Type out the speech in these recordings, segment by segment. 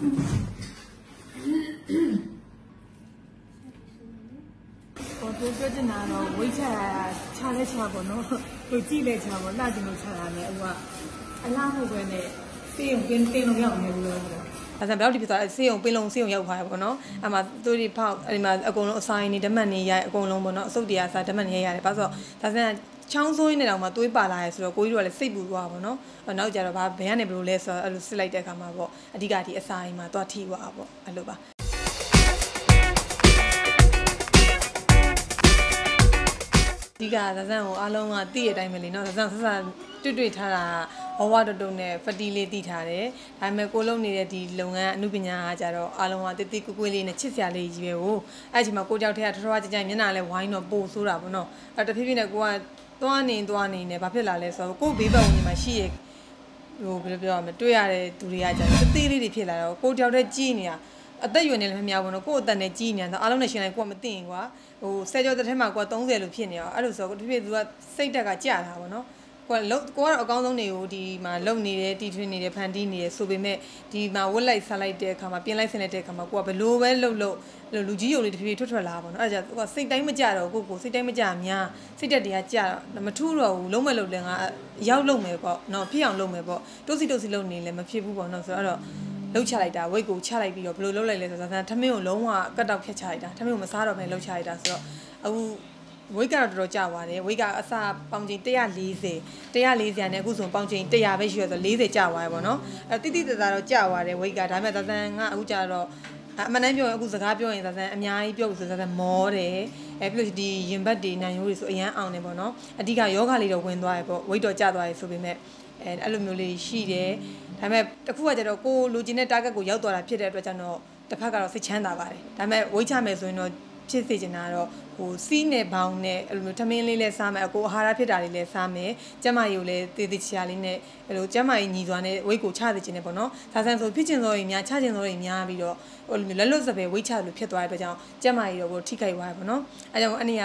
ဟောပြောပြောချင်တာတော့ဝိတ်ချတာခြားလဲခြားပေါ့နော်ဟိုကြည့်လဲခြားပေါ့လှကျင်လို့ခြားတာနဲ့ဟိုကအလားဟုတ်ပဲနဲ့စေးုံပင်းပင်းလို့ရအောင်လည်းလို့ပြောအဲဒါဘယ်လောက်ဒီဖြစ်သွားဆေးရုံပင်လုံဆေးရုံရောက်သွားရပေါ့နော်အဲမှာသူတွေဖောက်အဲဒီမှာအကုန်လုံးအဆိုင်နေဓမတ်နေရိုက်အကုန်လုံးပေါ့နော်အစုပ်တရားစားဓမတ်နေရိုက်ရတယ်ဘာလို့ဆိုတော့ဒါဆိုရင် ချောင်းဆိုးရင်းနေတော့မှသွေးပါလာရဲဆိုတော့ကိုကြီးတို့ကလည်းစိတ်ပူသွားပါပေါ့နော်အဲနောက်ကြတော့ဘာဘယ်ကနေဘယ်လိုလဲဆိုတော့အဲ့လိုစစ်လိုက်တဲ့အခါမှာပေါ့အဓိကဒီအဆိုင်မှာသွားထိသွားပေါ့အဲ့လိုပါ ဒီကဇဇန်ကိုအားလုံးကသိရတဲ့အတိုင်းပဲလေနော်ဇဇန်ဆက်ဆက်တွေ့တွေ့ထားတာဘဝတုတ်တုတ်နဲ့ဖတီလေးတည်ထားတယ်ဒါပေမဲ့ကိုလုံးနေတဲ့ဒီလုပ်ငန်းအမှုပညာကကြတော့အားလုံးကတိတိကွကွလေးနဲ့ချစ်စရာလေးကြီးပဲဟိုအဲ့ဒီမှာကိုကြောက်ထဲကထထကြကြမျက်နှာလဲဝိုင်းတော့ပို့ဆိုးတာပေါ့နော်အဲ့တဖြည်းဖြည်းနဲ့ကိုကသွားနေသွားနေနေဘာဖြစ်လာလဲဆိုတော့ကိုဘေးပတ်ဝင်မှာရှိရဲ့ဟိုဘယ်လိုပြောရမလဲတွေ့ရတဲ့သူတွေကကြတော့တသေးလေးတွေဖြစ်လာတော့ကိုကြောက်တဲ့ကြီးနေတာ အသက်ရွယ်နေလည်းမများဘူးနော်ကို့အသက်နဲ့ကြီးနေတာအားလုံးနဲ့ရှင်လိုက်ကိုကမသိရင်ကွာဟိုဆယ်ကျော်တစ်ထက်မှာကိုက30လို့ဖြစ်နေအောင်အဲ့လိုဆိုတော့တဖြည်းဖြည်းသူကစိတ်တက်ကကြာတာပေါ့နော်ကိုကလုံကိုကတော့အကောင်းဆုံးတွေကိုဒီမှာလုံနေတယ်တီထွင်နေတယ်ဖန်တီးနေတယ်ဆိုပေမဲ့ဒီမှာဝက်လိုက်ဆက်လိုက်တဲ့အခါမှာပြင်လိုက်ဆင်လိုက်တဲ့အခါမှာကိုကဘလို့ပဲလုံလုံလူကြီးယုံလေးတဖြည်းဖြည်းထွက်ထွက်လာပါတော့အဲ့ဒါကြောင့်ကိုကစိတ်တိုင်းမကြတော့ကိုကိုစိတ်တိုင်းမကြများစိတ်တက်တရားကြတော့မထူးတော့ဘူးလုံးမဲ့လုံလည်းငါရောက်လုံမယ်ပေါ့နော်ဖြစ်အောင်လုံမယ်ပေါ့တိုးစီတိုးစီလုံနေလည်းမဖြစ်ဘူးပေါ့နော်ဆိုတော့ လှုပ်ချလိုက်တာဝိတ်ကိုချလိုက်ပြီးတော့ဘယ်လိုလှုပ်လိုက်လဲဆိုတော့ထမင်းကိုလုံးဝကတ်တောက်ဖြတ်ချလိုက်တာထမင်းကိုမစားတော့ဘဲလှုပ်ချလိုက်တာဆိုတော့အခုဝိတ်ကတော့တော်တော်ကြာသွားတယ်ဝိတ်ကအစပေါင်ချိန်140 140နဲ့အခုဆိုပေါင်ချိန်100ပဲရှိရဆို40ကြာသွားရပေါ့နော်အဲတိတိတသားတော့ကြာသွားတယ်ဝိတ်ကဒါပေမဲ့သသန်ကအခုကြာတော့အမှန်တမ်းပြောရင်အခုစကားပြောရင်သသန်အများကြီးပြောလို့ဆိုသသန်မောတယ်အဲပြီးလို့ဒီရင်ဘတ်တွေနိုင်ရိုးတွေဆိုအရန်အောင်တယ်ပေါ့နော်အဓိကယောဂလေးတော့ဝင်သွားရပေါ့ဝိတ်တော့ကြာသွားရဆိုပေမဲ့ အဲအဲ့လိုမျိုးလေးရှိတယ်ဒါပေမဲ့တစ်ခုကကျတော့ကိုလိုချင်တဲ့ target ကိုရောက်သွားတာဖြစ်တဲ့အတွက်ကြောင့်တော့တစ်ဖက်ကတော့စိတ်ချမ်းသာပါတယ်ဒါပေမဲ့ဝိတ်ချမယ်ဆိုရင်တော့ဖြစ်စေချင်တာကတော့ဟိုစီးနဲ့ဘောင်နဲ့အဲ့လိုမျိုးထမင်းလေးလည်းစားမယ်အကိုအာဟာရဖြစ်တာလေးလည်းစားမယ်ကျမကြီးကိုလည်းတည်တည်ချာလေးနဲ့အဲ့လိုကျမကြီးညီစွာနဲ့ဝိတ်ကိုချစေချင်တယ်ပေါ့နော်ဒါဆန်ဆိုဖြစ်ချင်သောရင်များချချင်သောရင်များပြီးတော့ဟိုလိုမျိုးလက်လွတ်စပယ်ဝိတ်ချလို့ဖြစ်သွားတဲ့အတွက်ကြောင့်ကျမကြီးတော့ကိုထိခိုက်သွားတယ်ပေါ့နော်အဲကြောင့်အနေက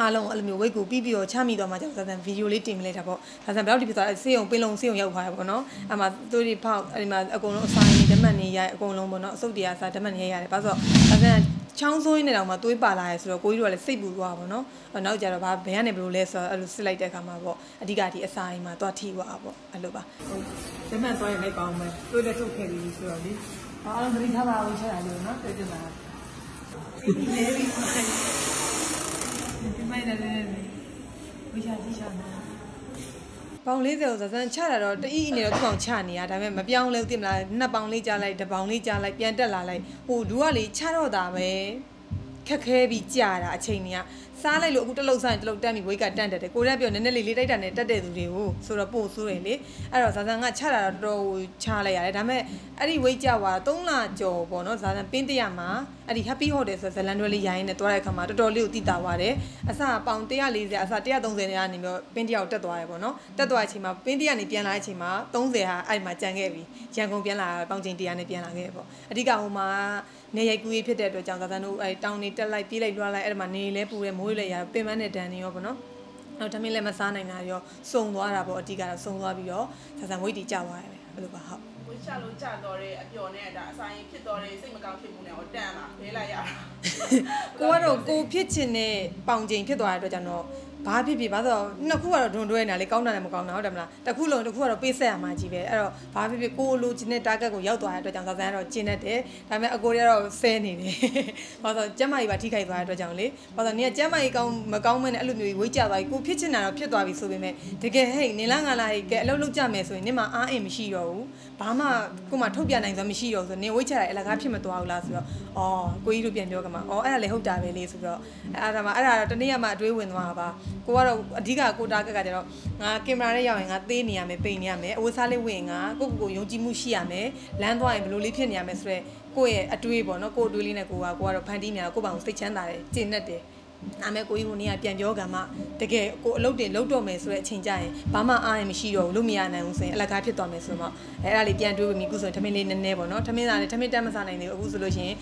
အားလုံးအဲ့လိုမျိုးဝိတ်ကိုပြီးပြီးတော့ချမိတော့မှကျတော့ဇာတ်ဗီဒီယိုလေးတင်မလိုက်တာပေါ့ဇာတ်ဘယ်လောက်ဒီဖြစ်သွားဆေးရုံပင်လုံဆေးရုံရောက်သွားတယ်ပေါ့နော်အဲ့မှာသူတွေဖောက်အဲ့ဒီမှာအကုန်လုံးအဆိုင်နေဓမတ်နေရိုက်အကုန်လုံးပေါ့နော်အစုပ်တရားစားဓမတ်နေရိုက်ရတယ်ဘာလို့ဆိုတော့ဇာတ်ချောင်းဆိုးရင်းနေတော့မှသွေးပါလာရဲဆိုတော့ကိုကြီးတို့ကလည်းစိတ်ပူသွားပါတော့။နောက်ကြတော့ဘာဘယ်ကနေဘယ်လိုလဲဆိုတော့အဲ့လိုစစ်လိုက်တဲ့အခါမှာပေါ့အဓိကဒီအစာအိမ်မှာသွားထိသွားပေါ့အဲ့လိုပါဓမ္မသွားရင်လည်းကောင်းမယ်တွေးလည်းထုတ်ခဲ့ပြီးဆိုတော့လေအားလုံးသတိထားပါဦးချက်တာလို့နော်တွေ့ကြမှာဒီလေဒီ မိုင်းဒီမိုင်းလည်းဝိချာကြည့်ချာနော်ပေါင်40ကိုဇဇန်ချတာတော့တအီးအီနေတော့သူ့အောင်ချနေရဒါပေမဲ့မပြောင်းလဲသိမလားနှစ်ပေါင်လေးကြားလိုက်တစ်ပေါင်လေးကြားလိုက်ပြန်တက်လာလိုက်ဟိုလူကလေချတော့တာပဲခက်ခဲပြီးကြာတာအချိန်ကြီးကစားလိုက်လို့အခုတစ်လုံးစားရင်တစ်လုံးတက်ပြီးဝိတ်ကတန့်တက်တယ်ကိုရက်ပြောနည်းနည်းလေးလေးတိုက်တာနဲ့တက်တဲ့သူတွေကိုဆိုတော့ပို့ဆိုးတယ်လေအဲ့တော့ဇာဇန်ကချတာတော့တော်တော်ချလိုက်ရတယ်ဒါပေမဲ့အဲ့ဒီဝိတ်ကြွား3လကျော်ပေါ့နော်ဇာဇန်ပင်းတရမှာအဲ့ဒီ happy hotel ဆိုဇလန်တွဲလေးရိုင်းနေသွားတဲ့အခါမှာတော်တော်လေးကိုတည်တာသွားတယ်အစပေါင်140အစ130နဲ့ကနေပြီးတော့ပင်းတရကိုတက်သွားတယ်ပေါ့နော်တက်သွားတဲ့အချိန်မှာပင်းတရနေပြန်လာတဲ့အချိန်မှာ30ဟာအဲ့မှာကြံခဲ့ပြီရန်ကုန်ပြန်လာပေါင်ချိန်100နဲ့ပြန်လာခဲ့ပေါ့အဓိကဟိုမှာနေရိုက်ကူရေးဖြစ်တဲ့အတွက်ကြောင့်ဇာဇန်တို့အဲတောင်းနေတက်လိုက်ပြေးလိုက်လွှားလိုက်အဲ့မှာနေလဲပူတယ်မိုးလဲရပင်မနဲ့ဒန်နေရောပေါ့နော်နောက်ထမင်းလည်းမစားနိုင်တာရောစုံသွားတာပေါ့အဓိကတော့စုံသွားပြီးတော့ဇာဇန်ဝိတ်တီကျသွားတယ်ပဲအဲ့လိုပါဟုတ်ဝိ ချလို့ကြတော့တဲ့အပျော်နဲ့ဒါအဆိုင်ဖြစ်တော့တဲ့စိတ်မကောင်းဖြစ်မှုနဲ့ဟောတန်လာလဲလိုက်ရတာကိုကတော့ကိုဖြစ်ချင်တဲ့ပေါင်ချိန်ဖြစ်သွားတဲ့အတွက်ကြောင့်တော့ ဘာဖြစ်ဖြစ်ဘာလို့နှစ်ခုကတော့ဒွန်တွဲနေတာလေကောင်းတာလည်းမကောင်းတာဟုတ်တယ်မလားတစ်ခုလုံးတစ်ခုကတော့ပေးဆက်ရမှာကြီးပဲအဲ့တော့ဘာဖြစ်ဖြစ်ကိုလိုချင်တဲ့ target ကိုရောက်သွားတဲ့အတွက်ကြောင့်ဇာဇန်ကတော့ကျင်းတတ်တယ်ဒါပေမဲ့အကိုတွေကတော့ဆဲနေတယ်ဘာလို့ကျမ်းမာကြီးပါထိခိုက်သွားတဲ့အတွက်ကြောင့်လေဘာလို့နေကကျမ်းမာကြီးကောင်းမကောင်းမနဲ့အဲ့လိုမျိုးဝေးကြသွားပြီကိုဖြစ်ချင်တာတော့ဖြစ်သွားပြီဆိုပေမဲ့တကယ်ဟဲ့နေလားငါလားဟဲ့ကဲအလုပ်လုပ်ကြမယ်ဆိုရင်နေမှာအားအင်မရှိတော့ဘူးဘာမှကိုမှထုတ်ပြနိုင်စွမ်းမရှိတော့ဘူးဆိုနေဝေးချတာအလကားဖြစ်မသွားဘူးလားဆိုတော့အော်ကိုကြီးတို့ပြန်ပြောကမှာအော်အဲ့ဒါလည်းဟုတ်တာပဲလေဆိုတော့အဲ့ဒါမှအဲ့ဒါတော့တနေ့ကမှအတွေးဝင်သွားတာပါကိုကတော့အဓိကကိုတာကကကျတော့ငါကင်မရာနဲ့ရောက်ရင်ငါသေးနေရမယ်ပိန်နေရမယ်အဝတ်စားလေးဝင်ငါကိုကိုကိုယုံကြည်မှုရှိရမယ်လမ်းသွားရင်ဘယ်လိုလေးဖြစ်နေရမယ်ဆိုတော့ကိုယ့်ရဲ့အတွေးပေါ့နော်ကိုယ်အတွေးလေးနဲ့ကိုကကိုကတော့ဖန်တီးနေတာကိုယ့်ဘာကိုစိတ်ချမ်းသာတယ်ကျင့်တတ်တယ် နာမည်ကိုကြီးကိုနေကပြန်ပြောကမှတကယ်ကိုအလုပ်တင်လုပ်တော့မယ်ဆိုတဲ့အချိန်ကျရင်ဘာမှအားရမရှိတော့ဘူးလို့မရနိုင်ဘူးဆိုရင်အလကားဖြစ်သွားမယ်ဆိုတော့အဲအဲ့ဒါလေးပြန်တွေးပြီးအခုဆိုရင်ထမင်းလေးနည်းနည်းပေါ့နော်ထမင်းသားလေးထမင်းတက်မစားနိုင်သေးဘူးအခုဆိုလို့ရှိရင်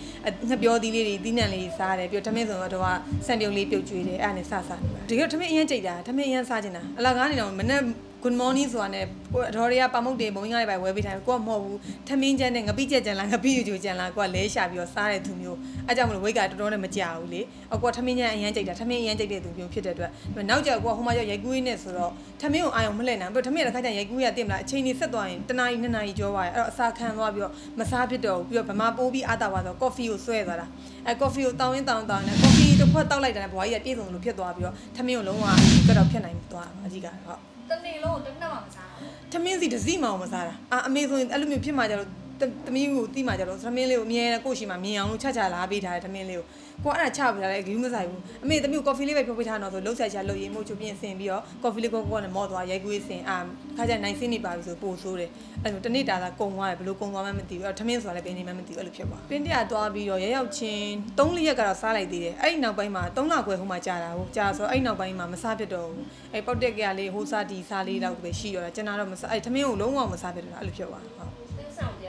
ငှပြောသီးလေးတွေသီးနှံလေးစားတယ်ပြီးတော့ထမင်းဆိုတော့တော့ဆန်ပြုံလေးပြုတ်ကျွေးတယ်အဲ့ဒါနဲ့စစနေပါတကယ်ထမင်းအရင်ကြိတ်တာထမင်းအရင်စားချင်တာအလကားနေတော့မနဲ့9 good morning ဆိုတာနဲ့ကိုအတော်တွေကပမုတ်တွေဘုံငါတွေပဲဝဲပေးထားတယ်ကိုကမဟုတ်ဘူးထမင်းကျန်းနဲ့ငပိကျက်ကျန်လားငပိယူကျူကျန်လားကိုကလဲရှာပြီးတော့စားတဲ့သူမျိုးအဲကြောင့်မလို့ဝိတ်ကတော်တော်နဲ့မကြဘူးလေအကိုကထမင်းကျန်းအရန်ကြိုက်တာထမင်းအရန်ကြိုက်တဲ့သူမျိုးဖြစ်တဲ့အတွက်နောက်ကျကိုကဟိုမှာရောက်ရိုက်ကူးရင်းနဲ့ဆိုတော့ထမင်းကိုအာရုံမလှည့်နိုင်ဘူးထမင်းတစ်ခါကျရိုက်ကူးရတင်မလားအချိန်ကြီးဆက်သွားရင်တနားရီနှစ်နာရီကျော်သွားရင်အဲ့တော့အစာခံသွားပြီးတော့မစားဖြစ်တော့ဘူးပြီးတော့ဗမာပိုးပြီးအာတာသွားဆိုကော်ဖီကိုဆွဲသွားတာအဲကော်ဖီကိုတောင်းရင်းတောင်းတောင်းနေကော်ဖီတစ်ခွက်တောက်လိုက်တာနဲ့ဘွားကြီးကပြည့်စုံလို့ဖြစ်သွားပြီးတော့ထမင်းကိုလုံးဝကတော့ဖြစ်နိုင်သွားအကြီးကဟုတ် တနေ့လုံးကိုတစ်နှစ်မှမစားဘူးထမင်းစီတစ်စီမှမစားတာအာအမေဆိုရင်အဲ့လိုမျိုးဖြစ်မှကြတော့ သမီးကိုတီးမှကြတော့ထမင်းလေးကိုအမြဲတမ်းကိုယ့်ရှိမှမြင်အောင်လို့ချချလာပေးထားတယ်ထမင်းလေးကိုကိုအဲ့ဒါချပေးထားတယ်ဂယူးမဆိုင်ဘူးအမေသမီးကိုကော်ဖီလေးပဲဖြုတ်ပေးထားတော့ဆိုလှုပ်ဆက်ချလှုပ်ရည်မို့ချုပ်ပြင်းဆင်ပြီးတော့ကော်ဖီလေးကိုကိုကနဲ့မော့သွားရိုက်ကွေးဆင်အာခါကျနိုင်စင်းနေပါပြီဆိုပို့ဆိုးတယ်အဲ့လိုတနေ့တာသာကုံသွားတယ်ဘလို့ကုံသွားမှမသိဘူးအဲ့ထမင်းဆိုတာလည်းဘယ်နေမှမသိဘူးအဲ့လိုဖြစ်သွားပင်းတရသွားပြီးတော့ရရောက်ချင်း၃လရက်ကတော့စားလိုက်သေးတယ်အဲ့ဒီနောက်ပိုင်းမှာ၃လခွဲဟိုမှာကြာတာဟုတ်ကြာဆိုအဲ့ဒီနောက်ပိုင်းမှာမစားဖြစ်တော့ဘူးအဲ့ပေါက်တက်ကလေးဟိုစားဒီစားလေးတော့ပဲရှိတော့တာကျွန်တော်တော့မစားအဲ့ထမင်းကိုလုံးဝမစားဖြစ်တော့တာအဲ့လိုဖြစ်သွားဟုတ်သင်းဆောင်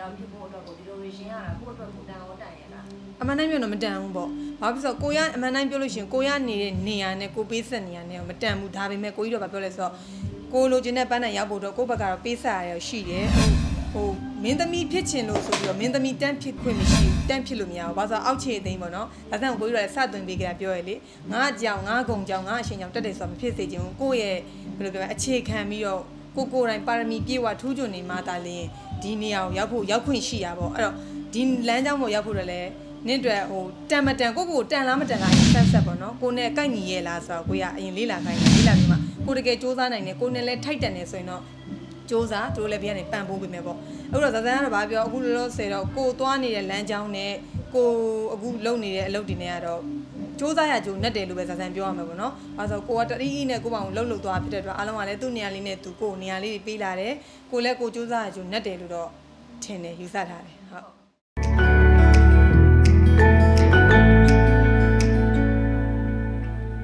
တရားဖြစ်ဖို့အတွက်ကိုဒီလိုရှင်ရတာကိုယ့်အတွက်ကိုတန်အောင်တန်ရတာအမှန်တိုင်းပြောတော့မတန်ဘူးပေါ့။ဘာဖြစ်လို့ကိုရအမှန်တိုင်းပြောလို့ရှိရင်ကိုရနေတဲ့နေရာနဲ့ကိုပေးဆက်နေရာနဲ့မတန်ဘူးဒါပေမဲ့ကိုကြီးတော့ဗာပြောလဲဆိုတော့ကိုလိုချင်တဲ့ပန်းနိုင်ရောက်ဖို့တော့ကိုဘက်ကတော့ပေးဆက်ရရရှိတယ်။ဟိုမင်းသမီးဖြစ်ချင်လို့ဆိုပြီးတော့မင်းသမီးတန်းဖြစ်ခွင့်မရှိဘူးတန်းဖြစ်လို့မရဘူး။ဘာလို့အောက်ခြေသိမ်းပေါ့နော်။ဒါကြောင့်ကိုကြီးတော့စသွင်းပေးကြတာပြောရလေ။ငါကြောင်ငါကုံကြောင်ငါအရှင်ကြောင်တက်တယ်ဆိုတော့မဖြစ်စေချင်ဘူး။ကိုယ့်ရဲ့ဘယ်လိုပြောမလဲအခြေခံပြီးတော့ ကိုကိုယ်တိုင်ပါရမီပြေဝထူးချွန်နေမှသာလျှင်ဒီနေရာကိုရောက်ဖို့ရောက်ခွင့်ရှိရပါဘော။အဲ့တော့ဒီလမ်းကြောင်းပေါ်ရောက်ဖို့လည်းနင့်အတွက်ဟိုတန်မတန်ကိုကိုတန်လားမတန်လားဆက်ဆက်ပေါ့နော်ကိုနဲ့ကိုက်ညီရဲ့လားဆိုတော့ကိုကအရင်လေးလာခိုင်းတယ်လေးလာပြီးမှကိုတကယ်စူးစမ်းနိုင်တယ်ကိုနဲ့လည်းထိုက်တန်တယ်ဆိုရင်တော့စူးစမ်းတို့လည်းပြကနေပန်ပိုးပေးမယ်ပေါ့အခုတော့ဇဇန်ကတော့ဗာပြောအခုလောလောဆယ်တော့ကိုသွားနေတဲ့လမ်းကြောင်းနဲ့ကိုအခုလုပ်နေတဲ့အလုပ်တွေနဲ့ကတော့ စူးစမ်းရကြုံနဲ့တယ်လို့ပဲဇဇန်ပြောရမှာပေါ့နော်။အဲဆိုကိုကတတိအီနဲ့ကိုပောင်လှုပ်လှုပ်သွားဖြစ်တဲ့အတွက်အားလုံးကလည်းသူ့နေရာလေးနဲ့သူကိုနေရာလေးတွေပေးလာတယ်။ကိုလည်းကိုစူးစမ်းရကြုံနဲ့တယ်လို့တော့ထင်တယ်ယူဆထားတယ်ဟုတ်